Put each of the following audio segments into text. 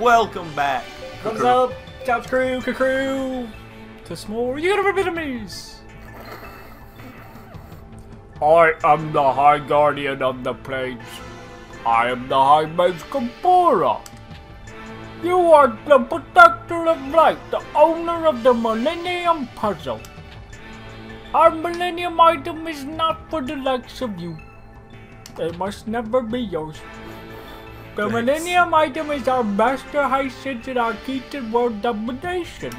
Welcome back. Thumbs up, couch crew, crew, to some more Universe Enemies. I am the High Guardian of the Plains. I am the High Mage Kepura. You are the protector of light, the owner of the Millennium Puzzle. Our Millennium item is not for the likes of you. It must never be yours. The Thanks. Millennium item is our master Heishin and our key to world domination.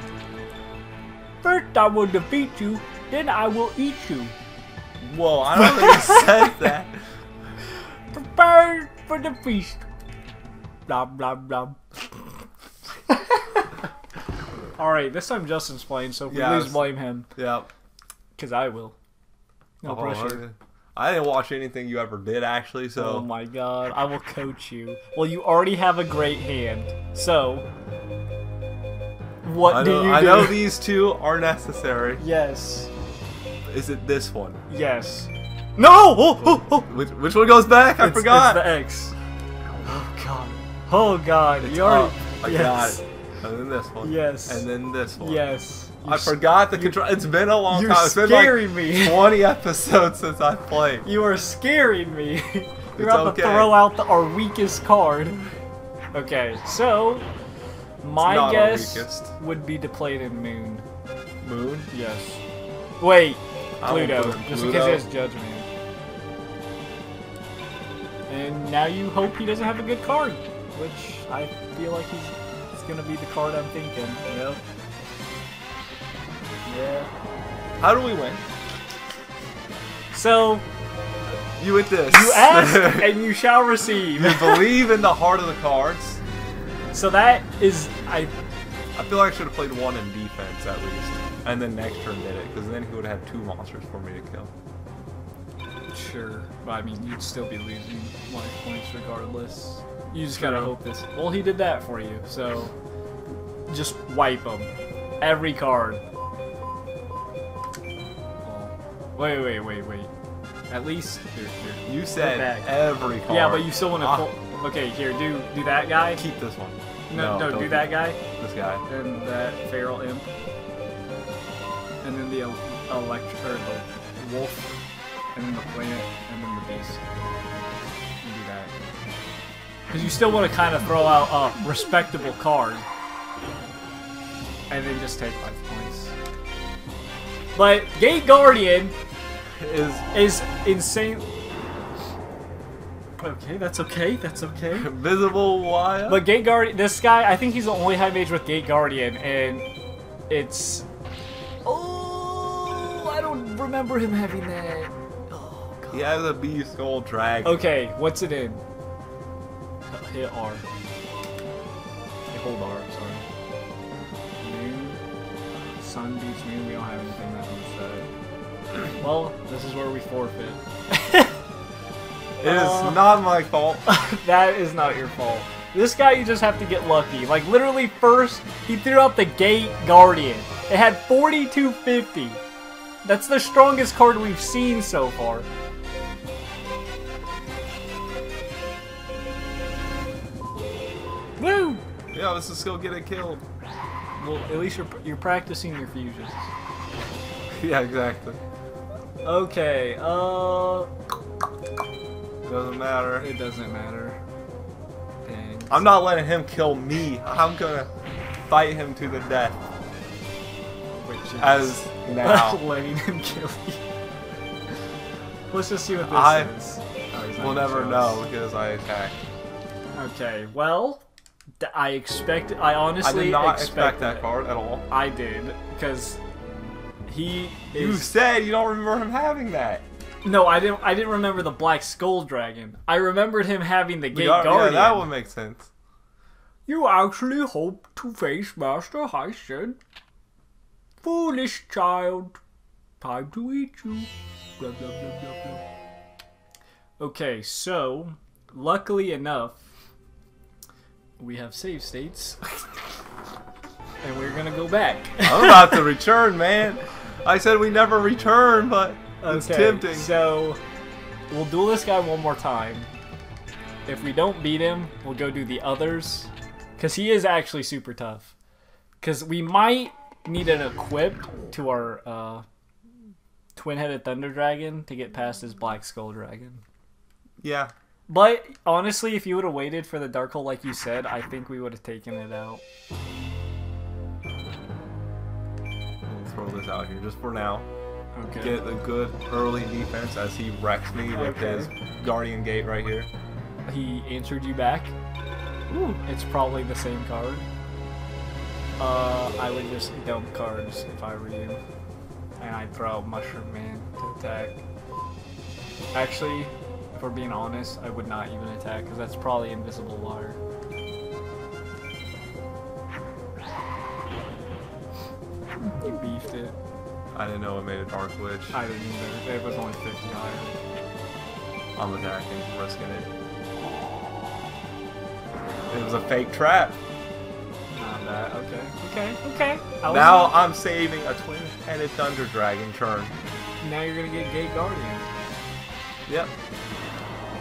First I will defeat you, then I will eat you. Whoa, I don't think he said that. Prepare for the feast. Blah blah blah. Alright, this time Justin's playing, so if we lose, blame him. Yep. Because I will. No Oh, pressure. I didn't watch anything you ever did actually, so Oh my god, I will coach you. Well, you already have a great hand, so. What I do know, you I do? know these two are necessary. Yes. Is it this one? Yes. No! Oh, oh, oh. Which, which one goes back? I It's- forgot. It's the X. Oh god. Oh god. It's you already. up. I yes. got it. And then this one. Yes. And then this one. Yes. I You're s- forgot the control. It's been a long You're time. It's been scaring like me. 20 episodes since I played. You are scaring me. You're It's about okay. to throw out the, our weakest card. Okay, so my guess would be to play it in Moon. Moon? Yes. Wait, I Pluto, in just Pluto. because he has Judgment. And now you hope he doesn't have a good card, which I feel like he's it's gonna be the card I'm thinking. Yep. How do we win? So You with this. you ask and you shall receive. you believe in the heart of the cards. So that is I I feel like I should have played one in defense at least. And then next turn did it, because then he would have had two monsters for me to kill. sure, but I mean you'd still be losing life points regardless. You just gotta hope this. Well, he did that for you, so just wipe them. Every card. Well, wait, wait, wait, wait. At least here, here. You said back. every card. Yeah, but you still want to. Ah, pull... Okay, here, do do that guy. keep this one. No, no, don't do that guy. This guy. and that feral imp, and then the el- electric or the wolf, and then the plant, and then the beast. You do that because you still want to kind of throw out a respectable card, and then just take five points. But Gate Guardian Is is insane. Okay, that's okay. That's okay. Invisible wire. But Gate Guardian, this guy, I think he's the only high mage with Gate Guardian, and it's. Oh, I don't remember him having that. Oh, God. he has a beast skull dragon. Okay, what's it in? Hit R. Hey, hold R, sorry. Moon. Sun beats moon, we don't have anything that beats that. Well, this is where we forfeit. It is Uh, not my fault. that is not your fault. This guy, you just have to get lucky. Like, literally, first, he threw out the Gate Guardian. It had 4250. That's the strongest card we've seen so far. Woo! yeah, let's just go get it killed. Well, at least you're, you're practicing your fusions. Yeah, exactly. Okay, uh... Doesn't matter. It doesn't matter. Dang. I'm not letting him kill me. I'm gonna fight him to the death. Which is... As now. letting him kill you. Let's just see what this I- is. Oh, We'll never know because I attacked. Okay, well, I expect. I honestly I did not expect expect that card at all. I did because he You said you don't remember him having that. No, I didn't. I didn't remember the Black Skull Dragon. I remembered him having the Gate Yeah, yeah, Guardian. that would make sense. You actually hope to face Master Heishin? Foolish child. Time to eat you. Blah, blah, blah. Okay, so, luckily enough, we have save states. and we're gonna go back. I'm about to return, man. I said we never return, but it's Okay, tempting. So, we'll duel this guy one more time. If we don't beat him, we'll go do the others. because he is actually super tough. Because we might need an equip to our uh, twin-headed thunder dragon to get past his black skull dragon. Yeah. But honestly, if you would have waited for the dark hole like you said, I think we would have taken it out. Throw this out here just for now. Okay. Get a good early defense as he wrecks me with Okay. his guardian gate right here. He answered you back. Ooh, it's probably the same card. Uh, I would just dump cards if I were you. And I'd throw Mushroom Man to attack. Actually, if we're being honest, I would not even attack because that's probably invisible water. I didn't know it made a dark witch. I didn't either. It was only 50 higher. I'm attacking, risking it. It was a fake trap. Not that. Okay. Okay. Okay. Now I'm saving a twin-headed thunder dragon turn. Now you're gonna get Gate Guardian. Yep.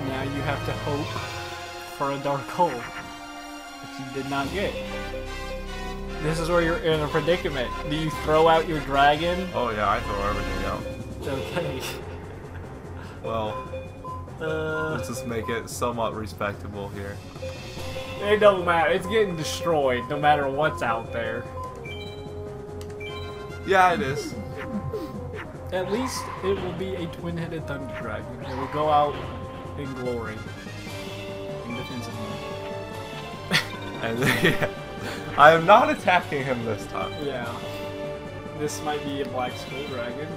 Now you have to hope for a dark hole, which you did not get. This is where you're in a predicament. Do you throw out your dragon? Oh yeah, I throw everything out. Okay. Well, Uh, let's just make it somewhat respectable here. it don't matter. It's getting destroyed no matter what's out there. Yeah, it is. At least it will be a twin-headed thunder dragon. It will go out in glory. In defense of me. And yeah, I am not attacking him this time. Yeah. This might be a black skull dragon.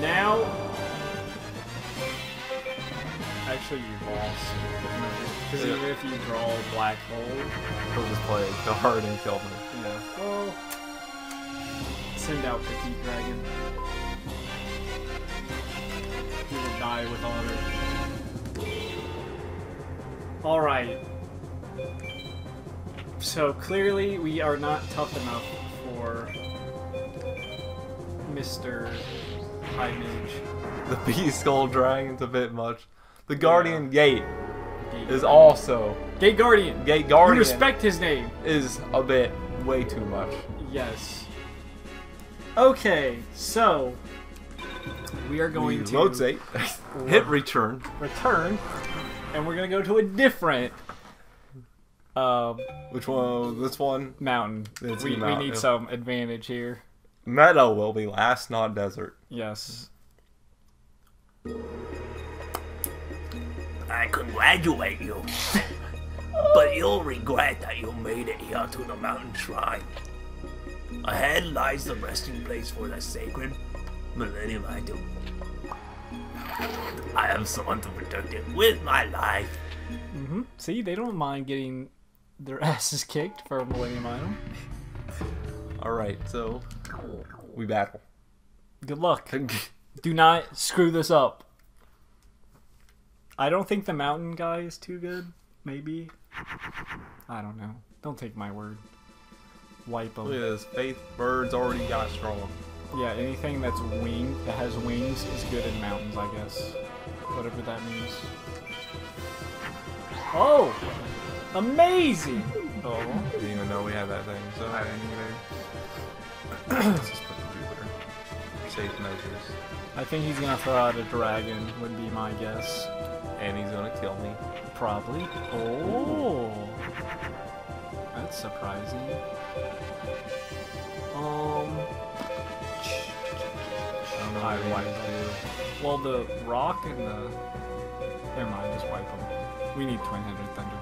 Now. Actually, you lost. Because Yeah. even if you draw a black hole, He'll just play a card and kill me. yeah. Well, send out Petite Dragon. He will die with honor. Alright. So clearly we are not tough enough for Mr. High Mage. The Beast Skull Dragon's a bit much. The Guardian Gate Gate is also Gate Guardian! Gate You Guardian respect his name! is a bit way too much. Yes. Okay, so we are going We to rotate, hit return. return, and we're gonna go to a different um, Which one? This one. mountain. It's we, a we need yeah. some advantage here. Meadow will be last, not desert. Yes. I congratulate you. but you'll regret that you made it here to the mountain shrine. Ahead lies the resting place for the sacred Millennium Idol. I am sworn to protect it with my life. hmm See, they don't mind getting their asses kicked for a Millennium Idol. All right, so we battle. Good luck. Do not screw this up. I don't think the mountain guy is too good. Maybe. I don't know. Don't take my word. Wipe Look at them. this. Faith Bird's already got strong. Yeah, anything that's wing that has wings is good in mountains, I guess. Whatever that means. Oh, amazing! Oh, Didn't even know we had that thing. So I didn't either. let's just put the Jupiter. Safe measures. I think he's gonna throw out a dragon. Would be my guess. And he's gonna kill me. Probably. Oh, that's surprising. Um, I don't know I what wipe he do. well, the rock and the. Never mind, just wipe them. We need twin-headed thunder dragon.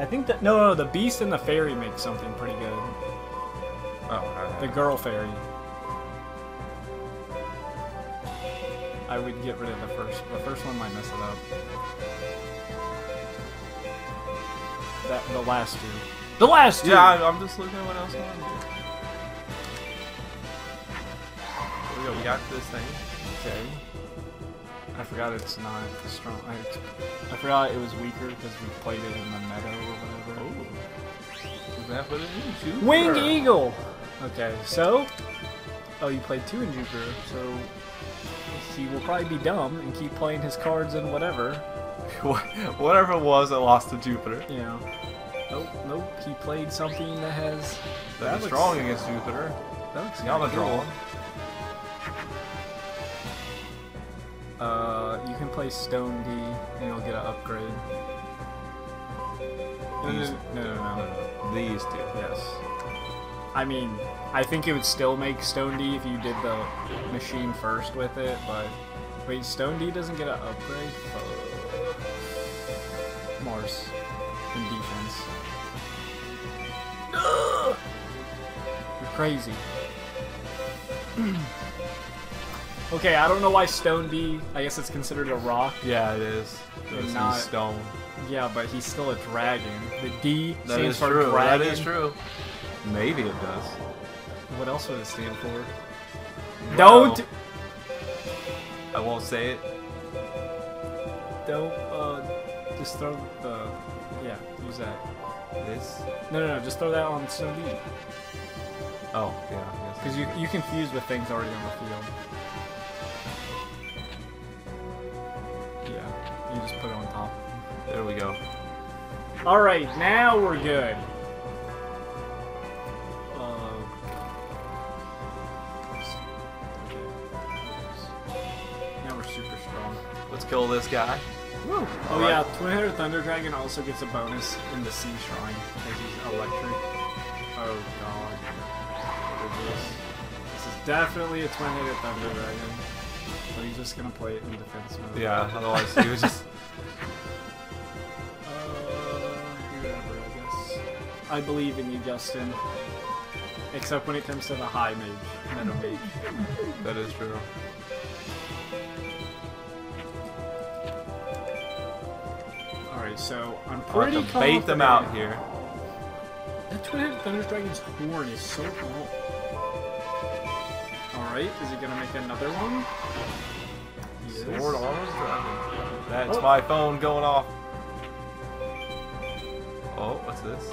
I think that no, no, the beast and the fairy make something pretty good. Oh, The girl fairy. I would get rid of the first. The first one might mess it up. That the last two. The last two. Yeah, I, I'm just looking at what else is on here. Here we go. We got this thing. Okay. I forgot it's not strong. I, I forgot it was weaker because we played it in the meadow or whatever. Oh. Is that what it is? Jupiter. Winged eagle. Okay, so. Oh, you played two in Jupiter, so he will probably be dumb and keep playing his cards and whatever. Whatever it was, it lost to Jupiter. Yeah. Nope, nope. He played something that has. That'd strong against Jupiter. That looks Yama kinda cool. Uh, you can play Stone D and you'll get an upgrade. No, These- no, no, no, no. These two. Yes. I mean, I think it would still make Stone D if you did the machine first with it, but wait, Stone D doesn't get an upgrade. Mars in defense. You're crazy. okay, I don't know why Stone D. I guess it's considered a rock. Yeah, it is. It's not- stone. Yeah, but he's still a dragon. The D That stands is for true. dragon. That is true. Maybe it does. What else would it stand for? Well, Don't I won't say it. don't uh just throw the yeah, use that. This. No no no, just throw that on Stone D. Oh, yeah. Because you you confuse with things already on the field. You just put it on top. There we go. Alright, now we're good. Uh, now we're super strong. Let's kill this guy. Oh Alright. yeah, Twin Headed Thunder Dragon also gets a bonus in the Sea Shrine because he's electric. Oh god. What is this? This is definitely a Twin Headed Thunder Dragon. But he's just gonna play it in defense mode. Yeah, otherwise he was just. Uh, I guess. I believe in you, Justin. Except when it comes to the high mage, metal mage. That is true. Alright, so I'm I'll pretty have to bait them out here. That's why Thunder Dragon's horn is so cool right? Is he gonna make another one? Yes. Sword Arms Dragon. That's oh. my phone going off. Oh, what's this?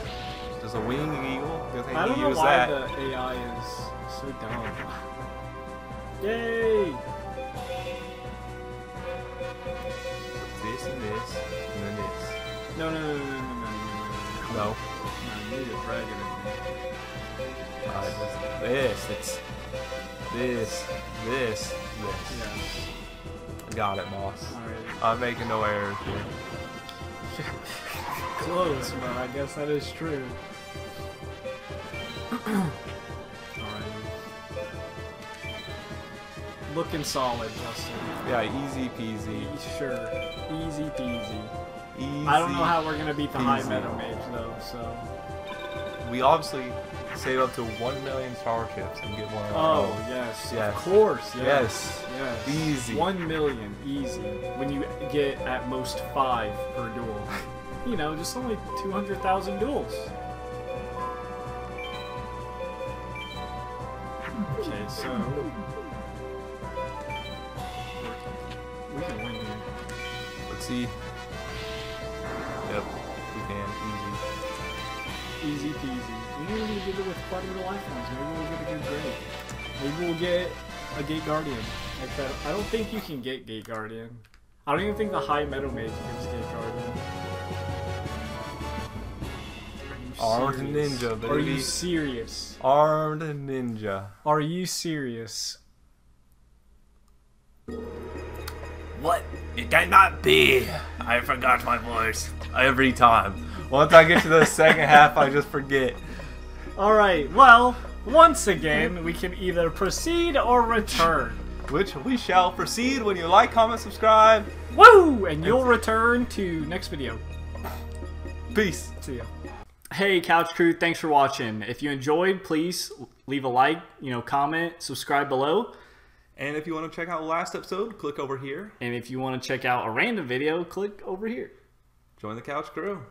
There's a winged eagle. I don't know why that. the AI is so dumb. Yay! This and this and then this. No, no, no, no, no, no, no. No. No, you need a dragon in there. This. It's this, this, this. Yeah. Got it, boss. I'm making no errors here. Close, but I guess that is true. Alright. Looking solid, Justin. Yeah, easy peasy. Sure. Easy peasy. Easy. I don't know how we're gonna beat the high peasy. meta mage though, so. We obviously save up to 1 million star chips and get one of Oh, own. yes. Yes. Of course, yes. Yes. Yes. Easy. One million, easy. When you get at most five per duel. you know, just only 200,000 duels. Okay, so. We can win here. Let's see. Yep, we can. Easy. Easy peasy. Maybe we'll get it with quite a bit of life points. Maybe we'll get a good grade. Maybe we'll get a Gate Guardian. Like that. I don't think you can get Gate Guardian. I don't even think the high metal mage gives Gate Guardian. Are you Armed serious? ninja, Are you serious? Armed ninja. Are you serious? What? It cannot be. I forgot my voice. Every time. Once I get to the second half, I just forget. Alright, well, once again, we can either proceed or return. Which we shall proceed when you like, comment, subscribe. Woo! And you'll return to next video. Peace. See ya. Hey, Couch Crew, thanks for watching. If you enjoyed, please leave a like, you know, comment, subscribe below. And if you want to check out last episode, click over here. And if you want to check out a random video, click over here. Join the couch crew.